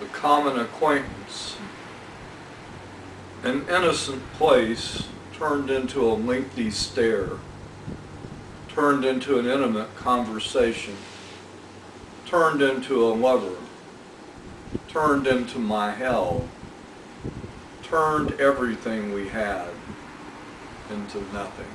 a common acquaintance. An innocent place turned into a lengthy stare, turned into an intimate conversation, turned into a lover, turned into my hell, turned everything we had into nothing.